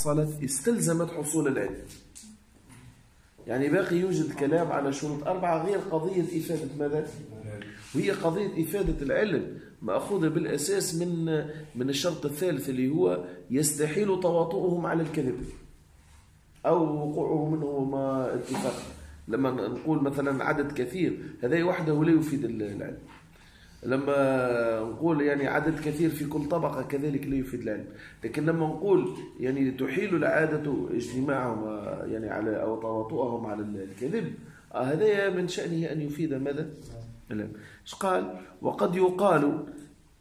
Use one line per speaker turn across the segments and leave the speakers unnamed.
حصلت استلزمت حصول العلم. يعني باقي يوجد كلام على شروط أربعة غير قضية إفادة ماذا؟ وهي قضية إفادة العلم مأخوذة بالأساس من من الشرط الثالث اللي هو يستحيل تواطؤهم على الكذب أو وقوعه منه ما اتفاق. لما نقول مثلا عدد كثير هذا وحده لا يفيد العلم. لما نقول يعني عدد كثير في كل طبقة كذلك لا يفيد العلم لكن لما نقول يعني تحيل العادة اجتماعهم يعني على أو تواطؤهم على الكذب هذا من شأنه أن يفيد ماذا؟ العلم إيش قال؟ وقد يقال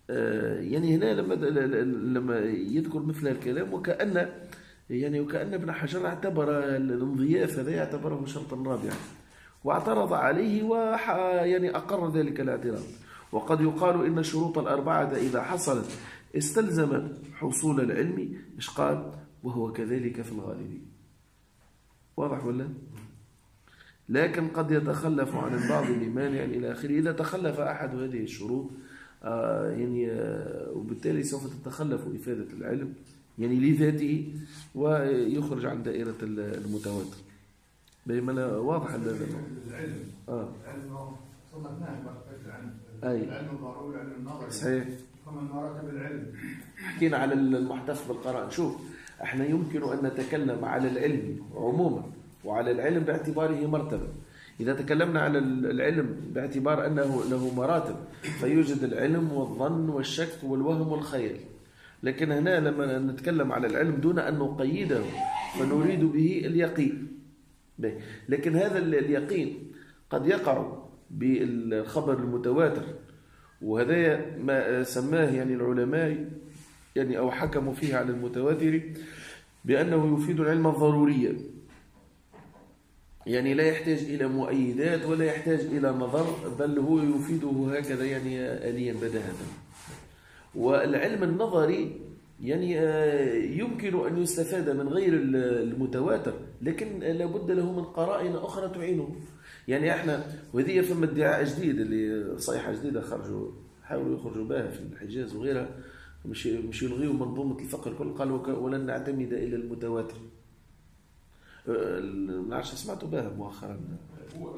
آه، يعني هنا لما لما يذكر مثل الكلام وكأن يعني وكأن ابن حجر اعتبر الانضياف هذا يعتبره شرطا رابعا واعترض عليه وح يعني أقر ذلك الاعتراض وقد يقال إن الشروط الأربعة إذا حصلت استلزم حصول العلم إيش قال وهو كذلك في الغالب. واضح ولا؟ لكن قد يتخلف عن البعض لمانع إلى آخره. إذا تخلف أحد هذه الشروط آه يعني آه وبالتالي سوف تتخلف إفادة العلم يعني لذاته ويخرج عن دائرة المتواتر. بينما واضح هذا
العلم.
آه.
العلم صنفناه العلم
أي.
العلم الضروري والعلم النظري
صحيح.
فمن مراتب العلم
حكينا على المحتف بالقراءة. شوف إحنا يمكن أن نتكلم على العلم عموما وعلى العلم باعتباره مرتبة إذا تكلمنا على العلم باعتبار أنه له مراتب فيوجد العلم والظن والشك والوهم والخيال. لكن هنا لما نتكلم على العلم دون أن نقيده فنريد به اليقين. لكن هذا اليقين قد يقع بالخبر المتواتر. وهذا ما سماه يعني العلماء يعني أو حكموا فيه على المتواتر بأنه يفيد العلم الضرورية يعني لا يحتاج إلى مؤيدات ولا يحتاج إلى نظر بل هو يفيده هكذا يعني آليا بداهة. والعلم النظري يعني يمكن أن يستفاد من غير المتواتر لكن لابد له من قرائن أخرى تعينه. يعني إحنا وهذه فما ادعاء جديد اللي صيحة جديدة خرجوا حاولوا يخرجوا بها في الحجاز وغيرها. مش مش يلغيوا منظومة الفقه الكل. قالوا ولن نعتمد إلى المتواتر. آه، ما نعرفش سمعتوا بها مؤخرا. هو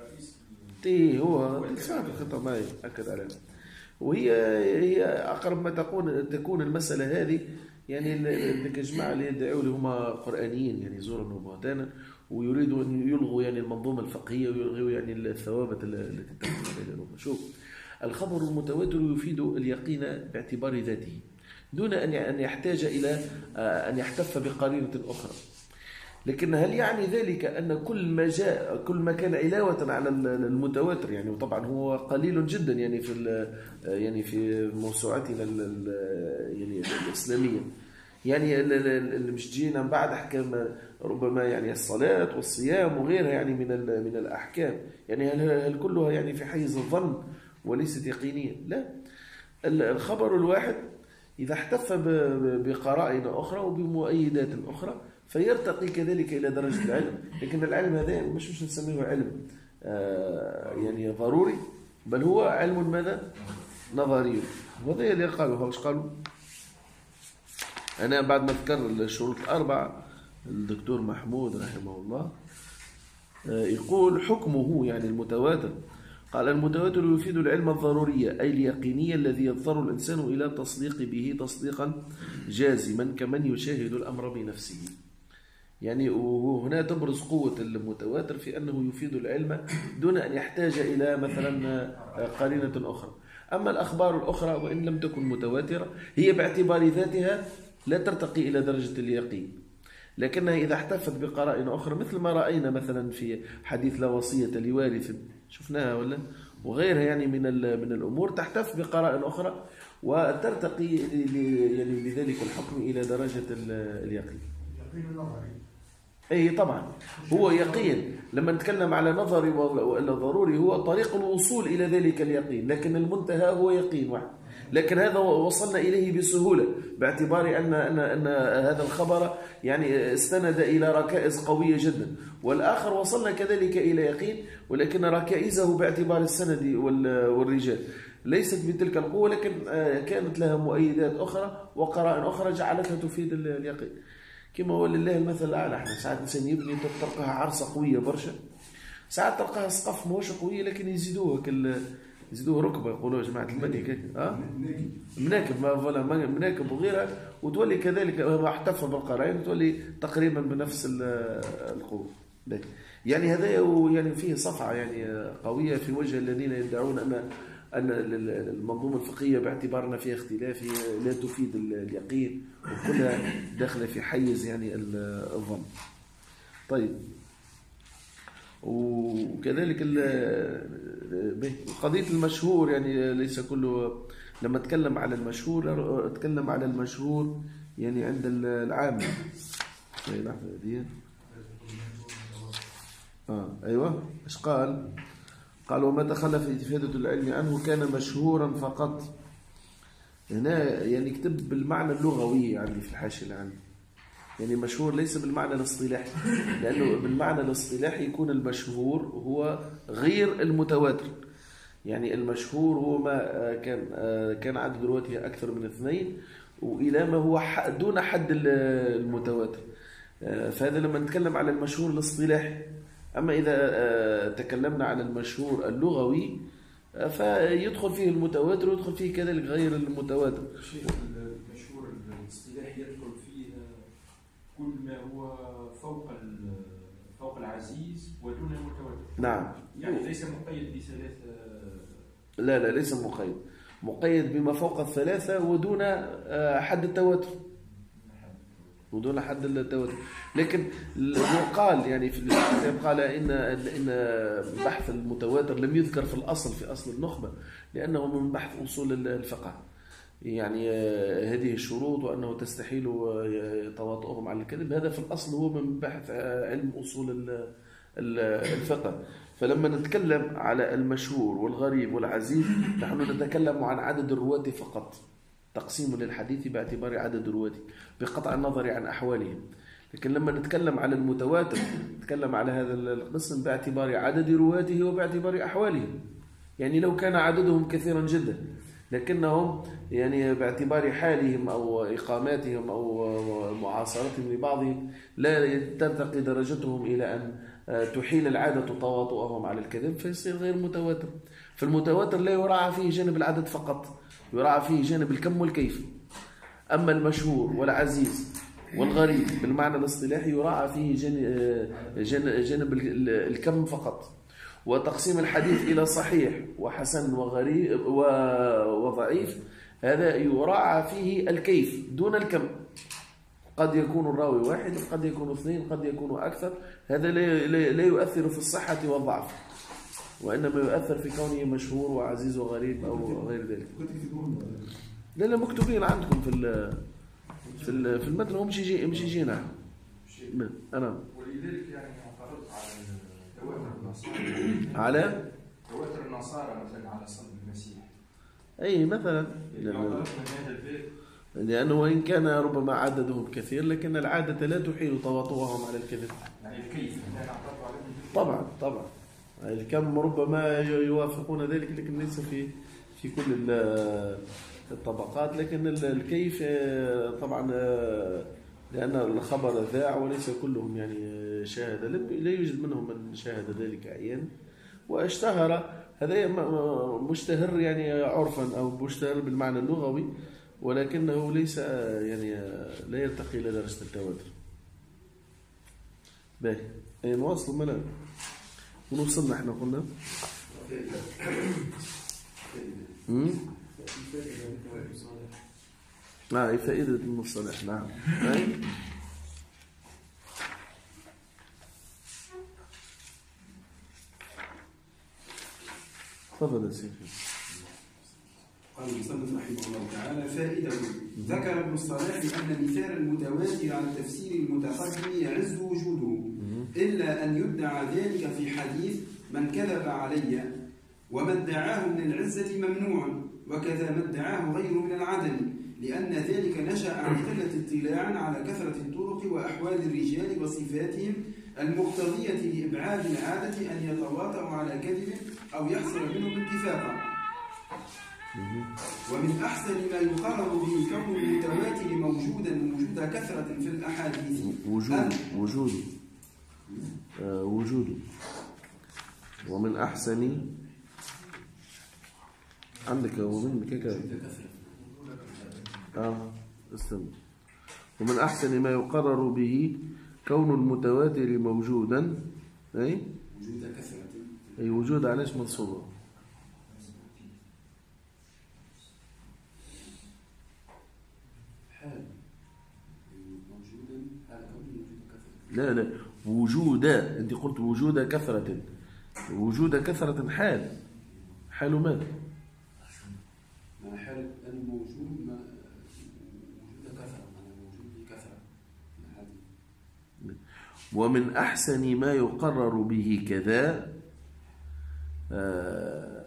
رئيس إيه، هو سمعت الخطة ما أكد عليها وهي هي أقرب ما تكون تكون المسألة هذه يعني انك الجماعه اللي يدعوا اللي هما قرآنيين يعني زورا وبهتانا. ويريدوا أن يلغوا يعني المنظومة الفقهية ويلغوا يعني الثوابت التي الامه شوف الخبر المتواتر يفيد اليقين باعتبار ذاته دون أن أن يحتاج إلى أن يحتف بقرينة أخرى. لكن هل يعني ذلك أن كل ما جاء كل ما كان علاوة على المتواتر؟ يعني وطبعا هو قليل جدا يعني في يعني في موسوعتنا يعني الإسلامية. يعني اللي مش جينا من بعد أحكام ربما يعني الصلاة والصيام وغيرها يعني من من الأحكام. يعني هل كلها يعني في حيز الظن وليست يقينية؟ لا. الخبر الواحد إذا احتف بقرائن أخرى وبمؤيدات أخرى فيرتقي كذلك إلى درجة العلم. لكن العلم هذا مش مش نسميه علم آه يعني ضروري بل هو علم ماذا؟ نظري. وهذا اللي قالوا واش قالوا أنا بعد ما ذكر الشروط الأربعة الدكتور محمود رحمه الله آه يقول حكمه يعني المتواتر. قال المتواتر يفيد العلم الضروري أي اليقيني الذي يضطر الإنسان إلى تصديق به تصديقا جازما كمن يشاهد الأمر بنفسه. يعني وهنا تبرز قوة المتواتر في أنه يفيد العلم دون أن يحتاج إلى مثلا قرينة أخرى. أما الأخبار الأخرى وإن لم تكن متواترة هي باعتبار ذاتها لا ترتقي إلى درجة اليقين. لكنها إذا احتفت بقرائن أخرى مثل ما رأينا مثلا في حديث لا وصية لوارث. شفناها ولا؟ وغيرها يعني من من الأمور. تحتف بقرائن أخرى وترتقي يعني بذلك الحكم إلى درجة اليقين.
اليقين النظري
اي طبعا. هو يقين. لما نتكلم على نظري ولا ضروري هو طريق الوصول إلى ذلك اليقين. لكن المنتهى هو يقين واحد. لكن هذا وصلنا إليه بسهولة باعتبار ان ان أن هذا الخبر يعني استند إلى ركائز قوية جدا. والآخر وصلنا كذلك إلى يقين ولكن ركائزه باعتبار السند والرجال. ليست بتلك القوة لكن كانت لها مؤيدات أخرى وقرائن أخرى جعلتها تفيد اليقين. كما هو لله المثل الأعلى. إحنا ساعات الانسان يبني تلقاها عرصة قوية برشا. ساعات تلقاها سقف ماهوش قوية لكن يزيدوها كل يزيدوه ركبة يقولوا جماعة المدي هكاك آه مناكب ما فوالا مناكب وغيرها وتولي كذلك احتفى بالقرائن وتولي تقريبا بنفس ال- القوة. باهي. يعني هذا يعني فيه صفعة يعني قوية في وجه الذين يدعون ان أن ال- ال- المنظومة الفقهية باعتبارنا فيها اختلاف لا تفيد ال- اليقين وكلها داخلة في حيز يعني ال- الظن. طيب. وكذلك. قضية المشهور يعني ليس كله لما أتكلم على المشهور أتكلم على المشهور يعني عند العامة لحظة دي آه أيوه إيش قال؟ قال وما تخلف إفادة العلم عنه كان مشهورا فقط هنا يعني كتب بالمعنى اللغوي عندي في الحاشية اللي عندي يعني مشهور ليس بالمعنى الاصطلاحي لأنه بالمعنى الاصطلاحي يكون المشهور هو غير المتواتر. يعني المشهور هو ما آه، كان آه، كان عدد رواته أكثر من اثنين وإلى ما هو دون حد ال- المتواتر. آه، فهذا لما نتكلم على المشهور الاصطلاحي. أما إذا تكلمنا على المشهور اللغوي فيدخل فيه المتواتر ويدخل فيه كذلك غير المتواتر
شيخ المشهور الاصطلاحي يدخل فيه كل ما هو فوق فوق العزيز ودون المتواتر
نعم.
يعني ليس مقيد بثلاث
لا لا ليس مقيد. مقيد بما فوق الثلاثة ودون آه، حد التواتر. ودون حد التواتر. لكن يقال يعني في الكتاب قال إن إن بحث المتواتر لم يذكر في الأصل في أصل النخبة لأنه من بحث أصول الفقه. يعني آه، هذه الشروط وأنه تستحيل آه، تواطؤهم على الكذب. هذا في الأصل هو من بحث آه، علم أصول ال- ال- الفقه. فلما نتكلم على المشهور والغريب والعزيز نحن نتكلم عن عدد الرواة فقط. تقسيم للحديث باعتبار عدد الرواة بقطع النظر عن أحوالهم. لكن لما نتكلم على المتواتر نتكلم على هذا القسم باعتبار عدد رواته وباعتبار أحوالهم. يعني لو كان عددهم كثيرا جدا لكنهم يعني باعتبار حالهم أو إقاماتهم أو معاصرتهم لبعضهم لا ترتقي درجتهم إلى أن تحيل العادة تواطؤهم على الكذب فيصير غير متواتر. فالمتواتر لا يراعى فيه جانب العدد فقط يراعى فيه جانب الكم والكيف. أما المشهور والعزيز والغريب بالمعنى الاصطلاحي يراعى فيه جانب, جانب, جانب الكم فقط. وتقسيم الحديث إلى صحيح وحسن وغريب وضعيف هذا يراعى فيه الكيف دون الكم. قد يكون الراوي واحد قد يكون اثنين قد يكون أكثر هذا لا لا يؤثر في الصحة والضعف وإنما يؤثر في كونه مشهور وعزيز وغريب أو غير ذلك. لا لا مكتوبين عندكم في ال في ال في المتن هم مش يجي مش يجينا. أنا.
ولذلك يعني على تواتر النصارى مثلا على صلب المسيح.
أي مثلا
يعني
لأنه, لأنه وإن كان ربما عددهم كثير لكن العادة لا تحيل تواطؤهم على الكذب.
يعني الكيف
طبعا طبعا. الكم ربما يوافقون ذلك لكن ليس في في كل ال- الطبقات. لكن ال- الكيف آه، طبعا آه، لأن الخبر ذاع وليس كلهم يعني آه، شاهد لم- لا يوجد منهم من شاهد ذلك عيان واشتهر هذا مشتهر يعني عرفا أو مشتهر بالمعنى اللغوي ولكنه ليس آه، يعني آه، لا يرتقي إلى درجة التواتر. باهي. نواصل ملا. وين وصلنا إحنا قلنا؟ امم آه فائدة المصطلح نعم. تفضل يا سيدي.
قال المصنف رحمه الله تعالى فائدة ذكر ابن الصلاح بأن مثال المتواتر على التفسير المتقدم يعز وجوده إلا أن يدعى ذلك في حديث من كذب علي وما ادعاه من العزة ممنوع وكذا ما ادعاه غيره من العدل لأن ذلك نشأ عن قلة اطلاع على كثرة الطرق وأحوال الرجال وصفاتهم المقتضية لإبعاد العادة أن يتواطؤوا على كذب أو يحصل منهم اتفاقا ومن أحسن ما يقرر به كون المتواتر موجودا وجود كثرة في الأحاديث.
وجود وجود. آه، وجود. ومن أحسن عندك ومن كذا آه استنى. ومن أحسن ما يقرر به كون المتواتر موجودا أي؟
وجود كثرة.
أي وجود علاش
وجود كثرة.
لا لا. وجود أنت قلت وجود كثرة. وجود كثرة حال. حال ماذا
حال الموجود ما وجود كثرة. مع هذه
ومن أحسن ما يقرر به كذا آه،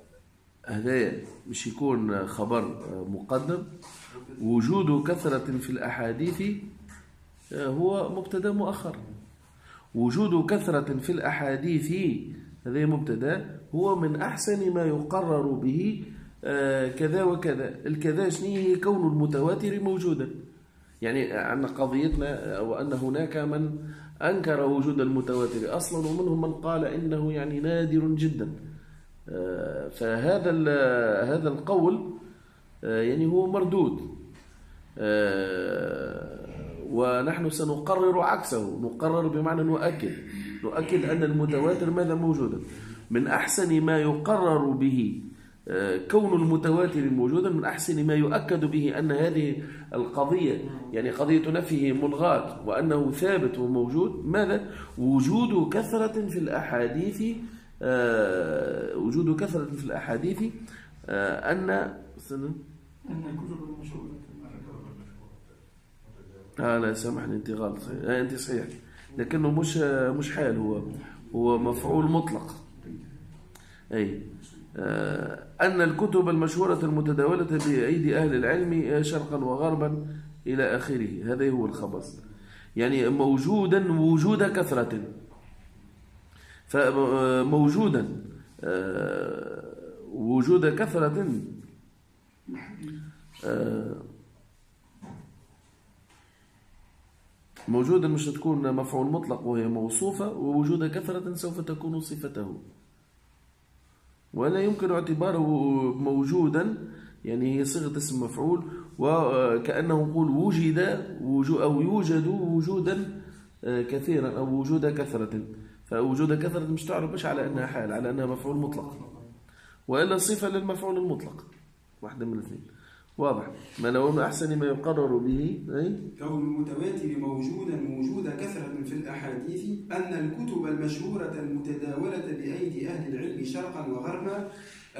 هذا مش يكون خبر آه، مقدم. وجود كثرة في الأحاديث آه، هو مبتدأ مؤخر وجود كثرة في الأحاديث هذا مبتدأ هو من أحسن ما يقرر به آه، كذا وكذا. الكذا شنو؟ هي كون المتواتر موجودا. يعني عندنا قضيتنا وأن هناك من أنكر وجود المتواتر أصلا ومنهم من قال إنه يعني نادر جدا. آه، فهذا ال- هذا القول آه، يعني هو مردود. آه، ونحن سنقرر عكسه. نقرر بمعنى نؤكد. نؤكد أن المتواتر ماذا موجودا؟ من أحسن ما يقرر به آه، كون المتواتر موجودا من أحسن ما يؤكد به أن هذه القضية يعني قضية نفيه ملغاة وأنه ثابت وموجود. ماذا؟ وجود كثرة في الأحاديث آه، وجود كثرة في الأحاديث آه، أن استنى.
أن الكتب المشهورة
آه لا سامحني انت غلط آه أنت صحيح. لكنه مش مش حال هو هو مفعول مطلق. أي. آه أن الكتب المشهورة المتداولة بأيدي أهل العلم آه، شرقا وغربا إلى آخره. هذا هو الخبر. يعني موجودا وجود كثرة. فموجودا آه، وجود كثرة. آه، موجودا مش تكون مفعول مطلق وهي موصوفة ووجود كثرة سوف تكون صفته. ولا يمكن اعتباره موجودا يعني هي صيغة اسم مفعول وكأنه يقول وجد أو يوجد وجودا آه، كثيرا أو وجود كثرة. فوجود كثرة مش تعرف مش على أنها حال على أنها مفعول مطلق. وإلا صفة للمفعول المطلق. واحدة من الاثنين. واضح. ما لو من أحسن ما يقرر به أي؟
كون المتواتر موجودا وجود كثرة في الأحاديث أن الكتب المشهورة المتداولة بأيدي أهل العلم شرقا وغربا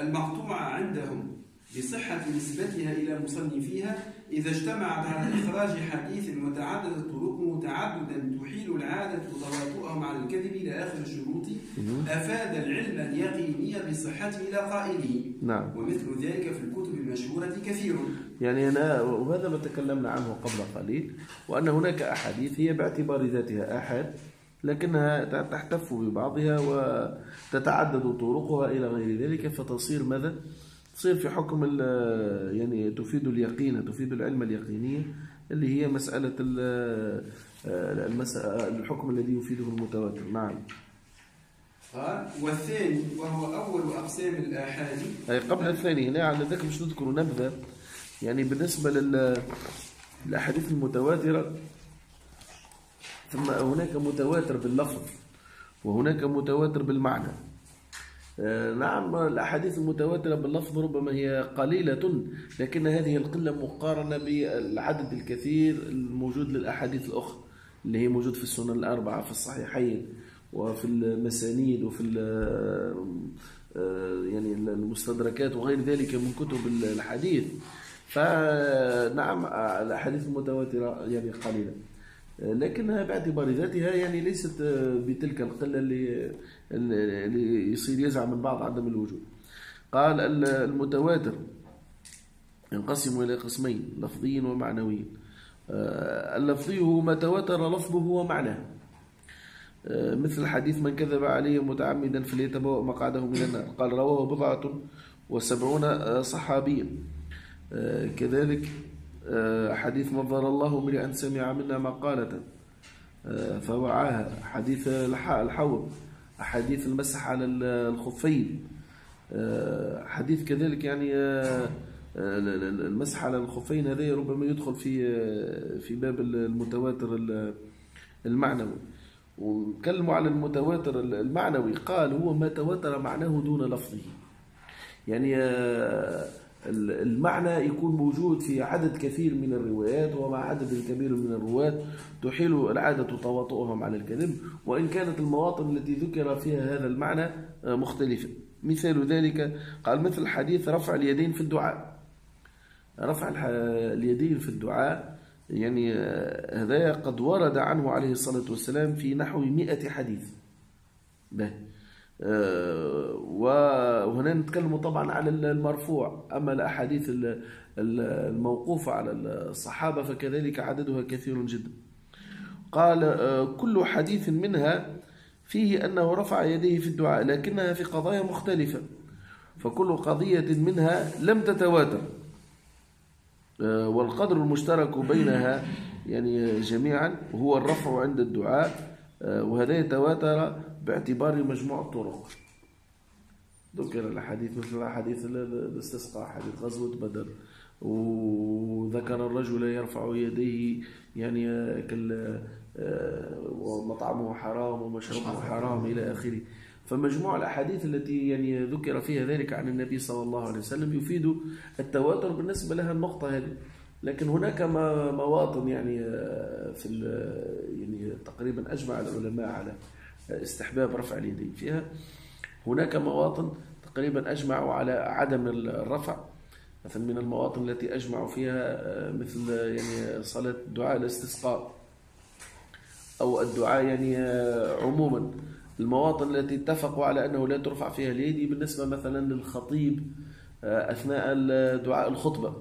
المقطوعة عندهم بصحة نسبتها إلى مصنفيها إذا اجتمعت على إخراج حديث وتعددت طرقه تعددا تحيل العادة تواطؤهم على الكذب إلى آخر الشروط. أفاد العلم اليقيني بصحته إلى قائله.
نعم.
ومثل ذلك في الكتب المشهورة كثير.
يعني أنا وهذا ما تكلمنا عنه قبل قليل وأن هناك أحاديث هي باعتبار ذاتها آحاد لكنها تحتف ببعضها وتتعدد طرقها إلى غير ذلك. فتصير ماذا؟ تصير في حكم يعني تفيد اليقين تفيد العلم اليقيني. اللي هي مسألة ال- المس- الحكم الذي يفيده المتواتر. نعم.
قال والثاني وهو أول أقسام الآحاد.
أي قبل الثاني هنا على ذلك مش نذكر نبذة. يعني بالنسبة لل الأحاديث المتواترة ثم هناك متواتر باللفظ وهناك متواتر بالمعنى. آه، نعم الأحاديث المتواترة باللفظ ربما هي قليلة لكن هذه القلة مقارنة بالعدد الكثير الموجود للأحاديث الأخرى اللي هي موجود في السنن الأربعة في الصحيحين وفي المسانيد وفي ال- آه، يعني المستدركات وغير ذلك من كتب الحديث. فنعم آه، الأحاديث المتواترة يعني قليلة. لكنها باعتبار ذاتها يعني ليست بتلك القلة اللي اللي يصير يزعم البعض عدم الوجود. قال المتواتر ينقسم إلى قسمين لفظي ومعنوي آه، اللفظي هو ما تواتر لفظه ومعناه آه، مثل حديث من كذب علي متعمدا فليتبوأ مقعده من النار. قال رواه بضعة وسبعون آه، صحابيا. آه، كذلك آه، حديث نظر الله امرئا سمع منا مقالة آه، فوعاها. حديث الح- الحوض حديث المسح على ال- الخفين. آه، حديث كذلك يعني آه، آه، ال- ال- المسح على الخفين هذا ربما يدخل في آه، في باب المتواتر ال- المعنوي. وكلموا على المتواتر المعنوي. قال هو ما تواتر معناه دون لفظه. يعني آه، المعنى يكون موجود في عدد كثير من الروايات ومع عدد كبير من الرواة تحيل العادة تواطؤهم على الكذب وإن كانت المواطن التي ذكر فيها هذا المعنى آه، مختلفة. مثال ذلك قال مثل حديث رفع اليدين في الدعاء. رفع اليدين في الدعاء يعني آه، هذا قد ورد عنه عليه الصلاة والسلام في نحو مئة حديث. به. وهنا نتكلم طبعا على المرفوع. أما الأحاديث ال- ال- الموقوفة على الصحابة فكذلك عددها كثير جدا. قال آه، كل حديث منها فيه أنه رفع يديه في الدعاء لكنها في قضايا مختلفة. فكل قضية منها لم تتواتر. آه، والقدر المشترك بينها يعني جميعا هو الرفع عند الدعاء. آه، وهذا يتواتر باعتبار مجموع الطرق. ذكر الأحاديث مثل حديث ال- ال- الاستسقاء حديث غزوة بدر. وذكر الرجل يرفع يديه يعني آه، كال آه، ومطعمه حرام ومشربه حرام. إلى آخره. فمجموع الأحاديث التي يعني ذكر فيها ذلك عن النبي صلى الله عليه وسلم يفيد التواتر بالنسبة لها النقطة هذه. لكن هناك مواطن يعني آه، في ال- يعني تقريبا أجمع العلماء على استحباب رفع اليدين فيها. هناك مواطن تقريبا أجمعوا على عدم الرفع. مثلا من المواطن التي أجمعوا فيها آه، مثل يعني صلاة دعاء الاستسقاء أو الدعاء يعني آه، عموما. المواطن التي اتفقوا على أنه لا ترفع فيها اليد بالنسبة مثلا للخطيب آه، أثناء دعاء الخطبة.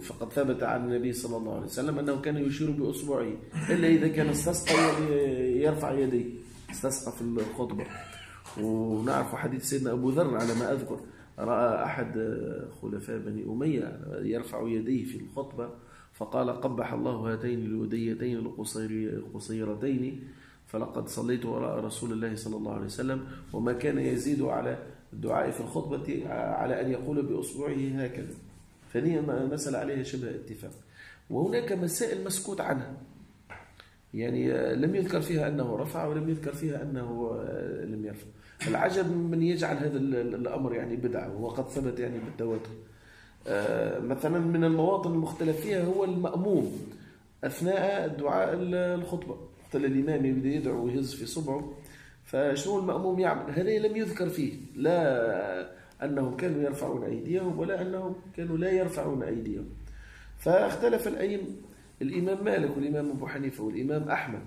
فقد ثبت عن النبي صلى الله عليه وسلم أنه كان يشير بأصبعه إلا إذا كان استسقى يرفع يديه استسقى في الخطبة. ونعرف حديث سيدنا أبو ذر على ما أذكر رأى أحد خلفاء بني أمية يرفع يديه في الخطبة فقال قبح الله هاتين اليديتين القصير- القصيرتين فلقد صليت وراء رسول الله صلى الله عليه وسلم وما كان يزيد على الدعاء في الخطبة على أن يقول بأصبعه هكذا. فهي مسألة عليها شبه اتفاق. وهناك مسائل مسكوت عنها. يعني آه، لم يذكر فيها أنه رفع ولم يذكر فيها أنه آه، لم يرفع. العجب من يجعل هذا ال- ال- الأمر يعني بدعة وقد ثبت يعني بالتواتر آه، مثلا من المواطن المختلف فيها هو المأموم أثناء دعاء ال- الخطبة. مثلا الإمام يبدأ يدعو ويهز في صبعه. فشنو المأموم يعمل؟ هذا لم يذكر فيه. لا أنهم كانوا يرفعون أيديهم ولا أنهم كانوا لا يرفعون أيديهم. فاختلف الأئمة الإمام مالك والإمام أبو حنيفة والإمام أحمد.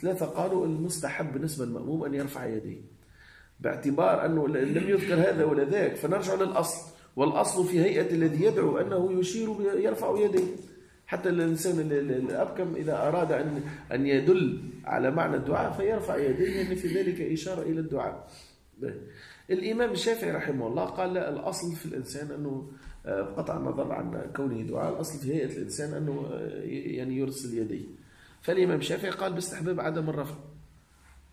ثلاثة قالوا المستحب بالنسبة للمأموم أن يرفع يديه. باعتبار أنه لم يذكر هذا ولا ذاك. فنرجع للأصل. والأصل في هيئة الذي يدعو أنه يشير يرفع يديه. حتى الإنسان ال- ال- الأبكم إذا أراد أن أن يدل على معنى الدعاء فيرفع يديه لأن في ذلك إشارة إلى الدعاء. الإمام الشافعي رحمه الله قال الأصل في الإنسان أنه آه، قطع النظر عن كونه دعاء. الأصل في هيئة الإنسان أنه آه، يعني يرسل يديه. فالإمام الشافعي قال باستحباب عدم الرفع.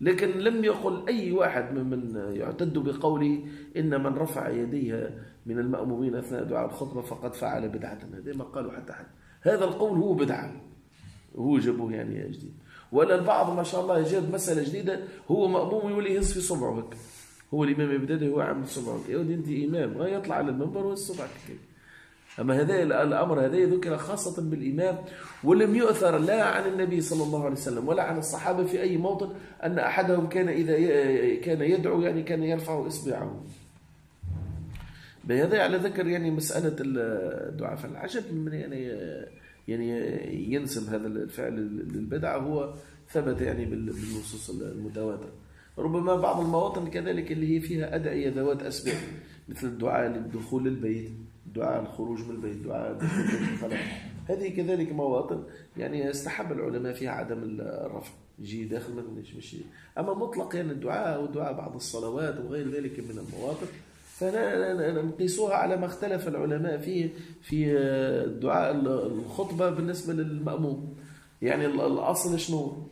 لكن لم يقل أي واحد ممن يعتد بقوله إن من رفع يديه من المأمومين أثناء دعاء الخطبة فقد فعل بدعة. هذا ما قالوا حتى حد. هذا القول هو بدعة. هو جابوه يعني جديد. ولا البعض ما شاء الله جاب مسألة جديدة هو مأموم يولي يهز في صبعه هيك هو الإمام يبدأ هو عامل يا ودي أنت إمام ما يطلع على المنبر كده أما هذا الأمر هذا ذكر خاصة بالإمام ولم يؤثر لا عن النبي صلى الله عليه وسلم ولا عن الصحابة في أي موطن أن أحدهم كان إذا ي- كان يدعو يعني كان يرفع إصبعه. بهذا على ذكر يعني مسألة الدعاء. فالعجب من يعني يعني ينسب هذا الفعل للبدعة هو ثبت يعني بال- بالنصوص المتواترة. ربما بعض المواطن كذلك اللي هي فيها أدعية ذوات أسباب مثل الدعاء للدخول للبيت دعاء الخروج من البيت دعاء الخلاء هذه كذلك مواطن يعني استحب العلماء فيها عدم الرفع يجي داخل ما مش أما مطلق يعني الدعاء ودعاء بعض الصلوات وغير ذلك من المواطن فنقيسوها على ما اختلف العلماء فيه في دعاء الخطبة بالنسبة للمأموم. يعني ال- الأصل شنو؟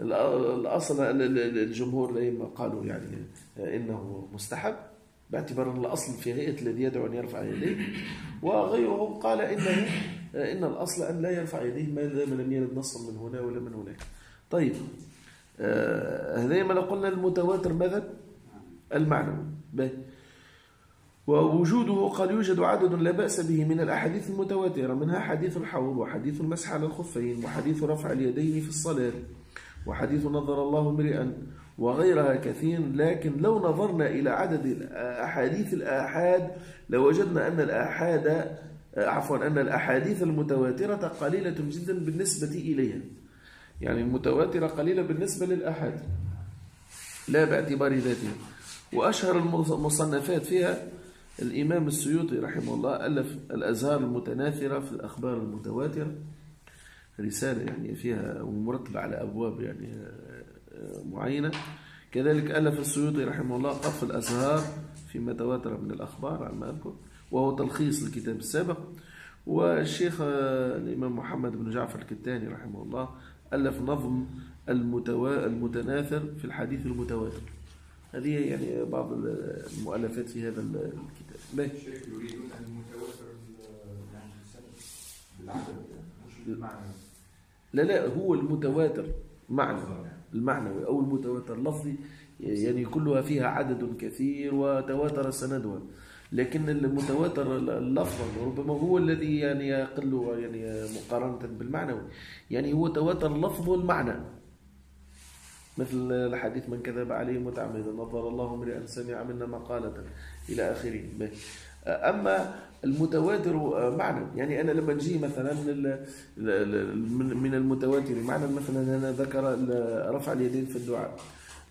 ال- الأصل ال- ال- الجمهور الأئمة قالوا يعني آه، إنه مستحب باعتبار أن الأصل في هيئة الذي يدعو أن يرفع يديه وغيرهم قال إنه آه، إن الأصل أن لا يرفع يديه ما دام لم يرد نص من هنا ولا من هناك. طيب آه، هذا ما قلنا المتواتر ماذا؟ المعنوي. ووجوده قال يوجد عدد لا بأس به من الأحاديث المتواترة منها حديث الحوض وحديث المسح على الخفين وحديث رفع اليدين في الصلاة. وحديث نظر الله امرئا وغيرها كثير لكن لو نظرنا إلى عدد الأحاديث الآحاد لوجدنا أن الآحاد عفوا أن الأحاديث المتواترة قليلة جدا بالنسبة إليها. يعني المتواترة قليلة بالنسبة للآحاد. لا باعتبار ذاتها. وأشهر المصنفات فيها الإمام السيوطي رحمه الله ألف الأزهار المتناثرة في الأخبار المتواترة. رسالة يعني فيها ومرتبة على أبواب يعني آه، معينة. كذلك ألف السيوطي رحمه الله قف الأزهار فيما تواتر من الأخبار على ما أذكر وهو تلخيص الكتاب السابق. والشيخ آه، الإمام محمد بن جعفر الكتاني رحمه الله ألف نظم المتوا... المتناثر في الحديث المتواتر. هذه يعني بعض المؤلفات في هذا الكتاب. باهي.
يريدون المتواتر ال- يعني بالعدد مش بالمعنى.
لا لا هو المتواتر معنى المعنوي أو المتواتر اللفظي يعني كلها فيها عدد كثير وتواتر سندها لكن المتواتر اللفظ ربما هو الذي يعني يقل يعني مقارنة بالمعنوي. يعني هو تواتر اللفظ والمعنى. مثل الحديث من كذب عليه متعمدا نظر الله امرئا سمع منا مقالة إلى آخره. أما المتواتر معنى يعني أنا لما نجي مثلا من المتواتر معنى مثلا أنا ذكر رفع اليدين في الدعاء.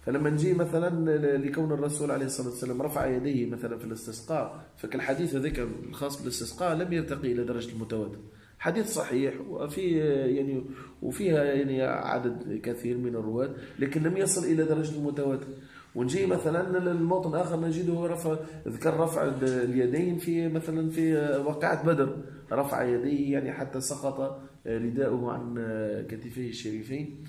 فلما نجي مثلا لكون الرسول عليه الصلاة والسلام رفع يديه مثلا في الاستسقاء فكالحديث هذاك الخاص بالاستسقاء لم يرتقي إلى درجة المتواتر. حديث صحيح وفي يعني وفيها يعني عدد كثير من الرواة لكن لم يصل إلى درجة المتواتر. ونجي مثلا للموطن آخر نجده رفع ذكر رفع اليدين في مثلا في وقعة بدر. رفع يديه يعني حتى سقط رداؤه عن كتفيه الشريفين.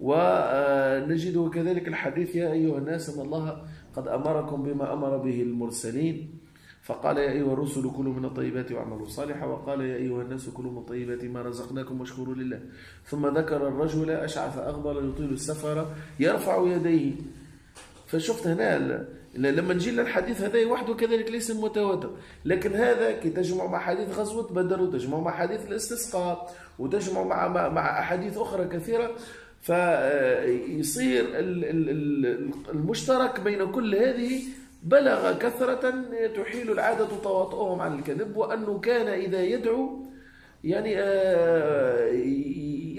ونجده كذلك الحديث يا أيها الناس إن الله قد أمركم بما أمر به المرسلين. فقال يا أيها الرسل كلوا من الطيبات واعملوا صالحا. وقال يا أيها الناس كلوا من طيبات ما رزقناكم واشكروا لله. ثم ذكر الرجل أشعث أغبر يطيل السفر يرفع يديه. فشفت هنا لما نجي للحديث هذا وحده كذلك ليس متواتر. لكن هذا كي تجمع مع حديث غزوة بدر وتجمع مع حديث الاستسقاء وتجمع مع مع, أحاديث أخرى كثيرة فيصير ال- المشترك بين كل هذه بلغ كثرة تحيل العادة تواطؤهم عن الكذب وأنه كان إذا يدعو يعني آه،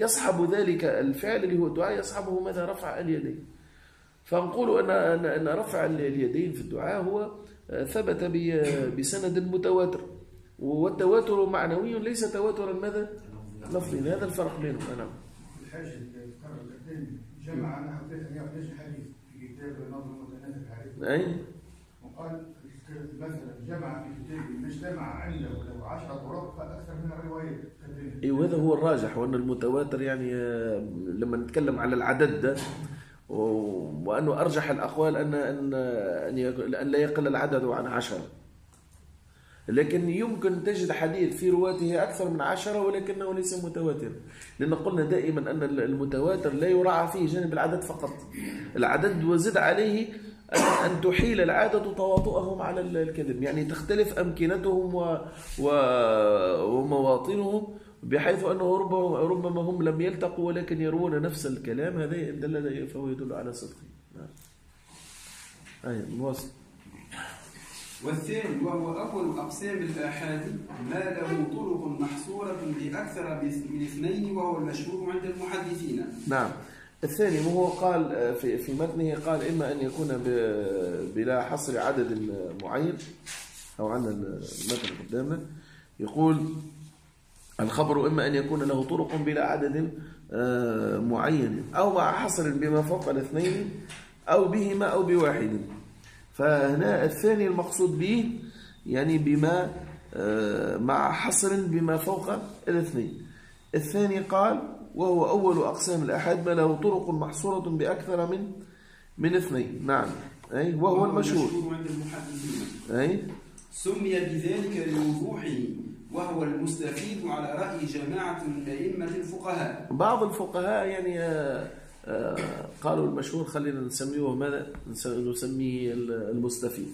يصحب ذلك الفعل اللي هو الدعاء يصحبه ماذا رفع اليدين. فنقول أن أن رفع اليدين في الدعاء هو آه، ثبت بسند متواتر. والتواتر معنوي ليس تواترا. ماذا؟ لفظي. هذا الفرق بينهم. نعم.
الاثنين جمع نحو 311 حديث في كتاب نظم متناثر الحديث
أي؟
وقال مثلا جمع في كتابه ما اجتمع عنده ولو 10 طرق فاكثر من الروايات كذلك.
اي وهذا هو الراجح وأن المتواتر يعني آه، لما نتكلم على العدد ده و- وانه أرجح الأقوال ان ان أن يك- أن لا يقل العدد عن عشرة. لكن يمكن تجد حديث في رواته أكثر من عشرة ولكنه ليس متواتر. لأن قلنا دائما أن المتواتر لا يراعى فيه جانب العدد فقط. العدد وزد عليه أن- أن تحيل العادة تواطؤهم على ال- الكذب. يعني تختلف أمكنتهم. و... ومواطنهم بحيث أنه ربما, هم لم يلتقوا ولكن يروون نفس الكلام هذا إن دل فهو يدل على صدقه نعم. أي نواصل
والثاني وهو أول أقسام الآحاد ما له طرق محصورة بأكثر من اثنين وهو المشهور عند المحدثين.
نعم. الثاني وهو قال آه، في في متنه قال إما أن يكون بلا حصر عدد معين أو عندنا المتن قدامنا يقول الخبر إما أن يكون له طرق بلا عدد آه، معين أو مع حصر بما فوق الاثنين أو بهما أو بواحد. فهنا الثاني المقصود به يعني بما آه، مع حصر بما فوق الاثنين. الثاني قال وهو أول أقسام الأحد ما له طرق محصورة بأكثر من من اثنين. نعم. أي وهو المشهور.
عند المحدثين.
أي.
سمي بذلك لوضوحه وهو المستفيد على رأي جماعة من أئمة الفقهاء.
بعض الفقهاء يعني آه، آه، قالوا المشهور خلينا نسميه ماذا؟ نس- نسميه المستفيد.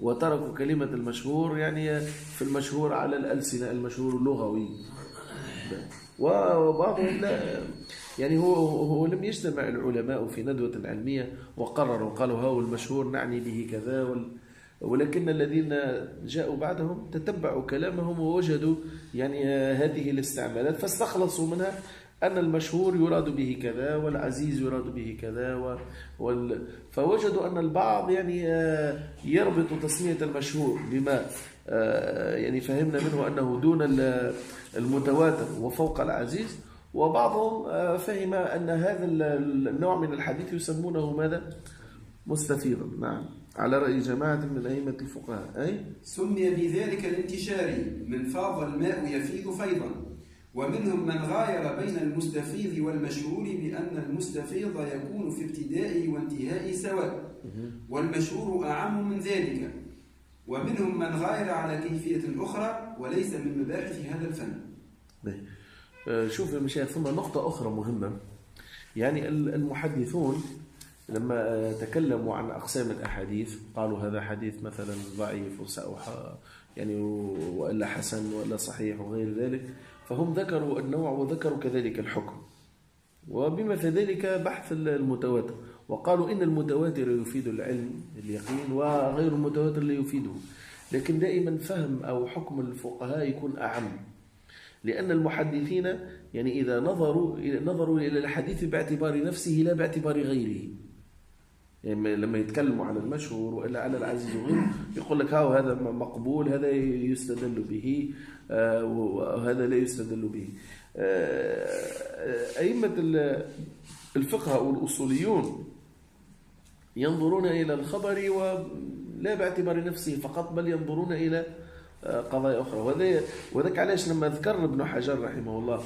وتركوا كلمة المشهور يعني في المشهور على الألسنة المشهور اللغوي وبعضهم لا يعني هو هو لم يجتمع العلماء في ندوة علمية وقرروا قالوا هو المشهور نعني به كذا وال ولكن الذين جاءوا بعدهم تتبعوا كلامهم ووجدوا يعني هذه الاستعمالات فاستخلصوا منها أن المشهور يراد به كذا والعزيز يراد به كذا. وال... فوجدوا أن البعض يعني آه، يربط تسمية المشهور بما آه، يعني فهمنا منه أنه دون ال- المتواتر وفوق العزيز وبعضهم آه، فهم أن هذا ال- النوع من الحديث يسمونه ماذا؟ مستفيضا نعم على رأي جماعة من أئمة الفقهاء. أي؟
سمي بذلك الانتشار من فاض الماء يفيض فيضا. ومنهم من غاير بين المستفيض والمشهور بأن المستفيض يكون في ابتدائه وانتهائه سواء. والمشهور أعم من ذلك. ومنهم من غاير على كيفية أخرى وليس من مباحث هذا الفن.
طيب. آه، شوف يا مشايخ ثم نقطة أخرى مهمة. يعني ال- المحدثون لما آه، تكلموا عن أقسام الأحاديث قالوا هذا حديث مثلا ضعيف وسأوح يعني و- وإلا حسن وإلا صحيح وغير ذلك فهم ذكروا النوع وذكروا كذلك الحكم. وبما في ذلك بحث المتواتر. وقالوا إن المتواتر يفيد العلم اليقين وغير المتواتر لا يفيده. لكن دائما فهم أو حكم الفقهاء يكون أعم. لأن المحدثين يعني إذا نظروا نظروا إلى الحديث باعتبار نفسه لا باعتبار غيره. يعني لما يتكلموا على المشهور وإلا على العزيز وغيره يقول لك هاو هذا مقبول هذا يستدل به آه، وهذا لا يستدل به. آه، أئمة ال- الفقه أو الأصوليون ينظرون إلى الخبر ولا باعتبار نفسه فقط بل ينظرون إلى آه، قضايا أخرى. وذا- وذاك علاش لما ذكر ابن حجر رحمه الله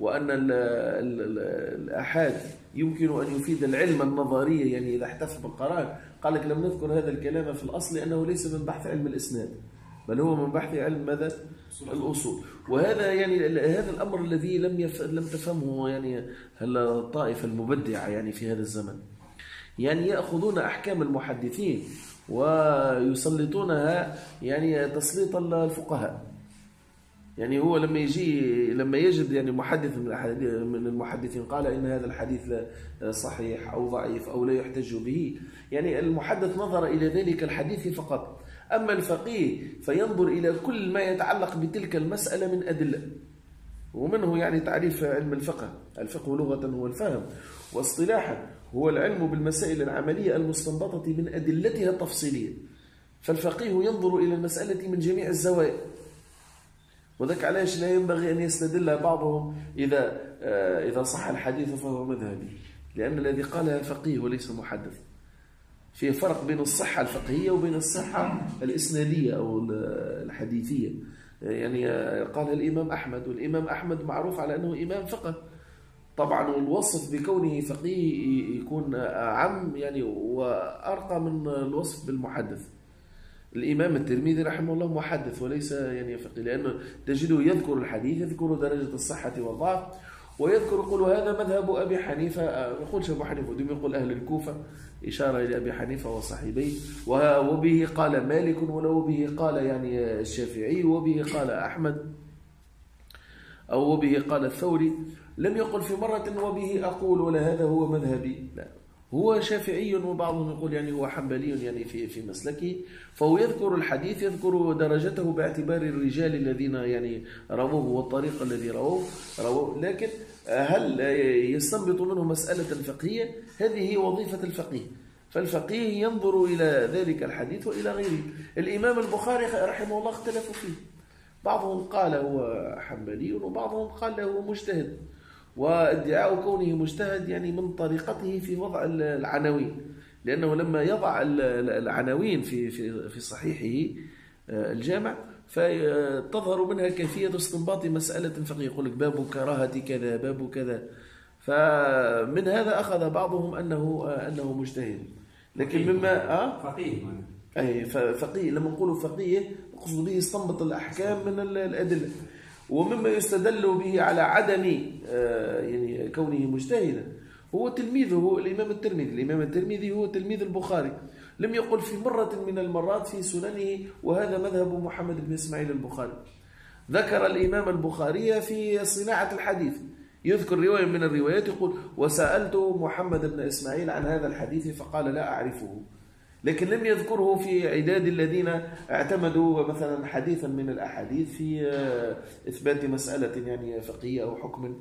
وأن ال- ال- ال- الآحاد يمكن أن يفيد العلم النظري يعني إذا احتف بالقرار قال لك لم نذكر هذا الكلام في الأصل لأنه ليس من بحث علم الإسناد بل هو من بحث علم ماذا؟ الأصول. وهذا يعني هذا الأمر الذي لم يف... لم تفهمه يعني هل الطائفة المبدعة يعني في هذا الزمن. يعني يأخذون أحكام المحدثين ويسلطونها يعني تسليط الفقهاء. يعني هو لما يجي لما يجد يعني محدث من من المحدثين قال إن هذا الحديث صحيح أو ضعيف أو لا يحتج به يعني المحدث نظر إلى ذلك الحديث فقط. أما الفقيه فينظر إلى كل ما يتعلق بتلك المسألة من أدلة ومنه يعني تعريف علم الفقه. الفقه لغة هو الفهم واصطلاحا هو العلم بالمسائل العملية المستنبطة من أدلتها التفصيلية. فالفقيه ينظر إلى المسألة من جميع الزوايا وذاك علاش لا ينبغي أن يستدل بعضهم إذا آه، إذا صح الحديث فهو مذهبي. لأن الذي قالها فقيه وليس محدث. في فرق بين الصحة الفقهية وبين الصحة الإسنادية أو ال- الحديثية. يعني قال الإمام أحمد والإمام أحمد معروف على أنه إمام فقه. طبعا الوصف بكونه فقيه يكون أعم يعني وأرقى من الوصف بالمحدث. الإمام الترمذي رحمه الله محدث وليس يعني فقيه لأنه تجده يذكر الحديث يذكر درجة الصحة والضعف ويذكر يقول هذا مذهب أبي حنيفة ما يقولش أبو حنيفة ودم يقول أهل الكوفة إشارة إلى أبي حنيفة وصاحبيه وبه قال مالك ولو به قال يعني الشافعي وبه قال أحمد أو وبه قال الثوري لم يقل في مرة وبه أقول ولا هذا هو مذهبي لا. هو شافعي وبعضهم يقول يعني هو حنبلي يعني في في مسلكه فهو يذكر الحديث يذكر درجته باعتبار الرجال الذين يعني رووه والطريق الذي رووه رووه. لكن هل يستنبط منه مسألة فقهية هذه هي وظيفة الفقيه. فالفقيه ينظر إلى ذلك الحديث وإلى غيره. الإمام البخاري رحمه الله اختلفوا فيه. بعضهم قال هو حنبلي وبعضهم قال هو مجتهد. وادعاء كونه مجتهد يعني من طريقته في وضع العناوين. لأنه لما يضع ال- ال- العناوين في في في صحيحه آه، الجامع فتظهر منها كيفية استنباط مسألة فقهية يقول لك باب كراهة كذا باب كذا. فمن هذا أخذ بعضهم أنه آه، أنه مجتهد. لكن مما آه؟
فقيه معناها.
أي فقيه. لما نقول فقيه نقصد به يستنبط الأحكام من ال- الأدلة. ومما يستدل به على عدم آه، يعني كونه مجتهدا. هو تلميذه الإمام الترمذي. الإمام الترمذي هو تلميذ البخاري. لم يقل في مرة من المرات في سننه وهذا مذهب محمد بن إسماعيل البخاري. ذكر الإمام البخاري في صناعة الحديث. يذكر رواية من الروايات يقول وسألت محمد بن إسماعيل عن هذا الحديث فقال لا أعرفه. لكن لم يذكره في عداد الذين اعتمدوا مثلا حديثا من الأحاديث في آه، إثبات مسألة يعني فقهية أو حكم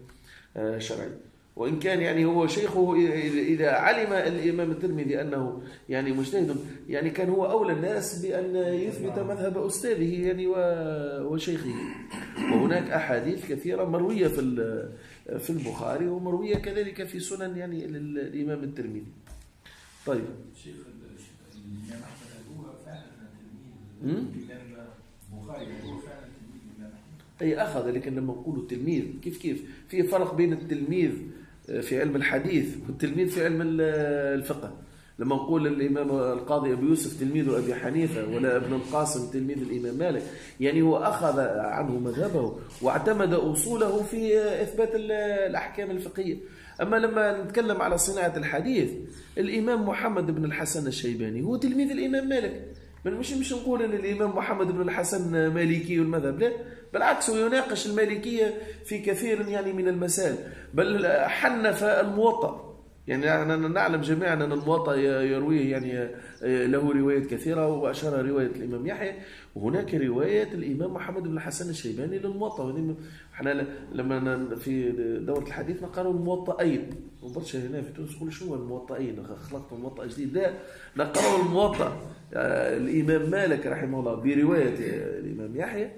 آه، شرعي. وإن كان يعني هو شيخه إذا علم الإمام الترمذي أنه يعني مجتهد يعني كان هو أولى الناس بأن يثبت مذهب أستاذه يعني وشيخه. وهناك أحاديث كثيرة مروية في في البخاري ومروية كذلك في سنن يعني الإمام الترمذي. طيب
شيخ الإمام أحمد هل هو فعلا
مم؟
تلميذ الإمام البخاري هل هو فعلا تلميذ الإمام أحمد
أي أخذ لكن لما نقول التلميذ كيف كيف؟ في فرق بين التلميذ في علم الحديث والتلميذ في علم ال- الفقه. لما نقول الإمام القاضي أبو يوسف تلميذ أبي حنيفة ولا ابن القاسم تلميذ الإمام مالك يعني هو أخذ عنه مذهبه واعتمد أصوله في إثبات ال- الأحكام الفقهية. أما لما نتكلم على صناعة الحديث الإمام محمد بن الحسن الشيباني هو تلميذ الإمام مالك. مش مش نقول إن الإمام محمد بن الحسن مالكي المذهب لا بالعكس هو يناقش المالكية في كثير يعني من المسائل. بل حنف الموطأ. يعني نعلم جميعا أن الموطأ يرويه يعني له روايات كثيرة وأشهرها رواية الإمام يحيى وهناك رواية الإمام محمد بن الحسن الشيباني للموطأ وهذه إحنا لما في دورة الحديث نقرأ الموطئين. وبرشا هنا في تونس يقول شو هو الموطئين؟ خلقت موطأ جديد. لا نقرأ الموطأ آه، الإمام مالك رحمه الله برواية آه، الإمام يحيى.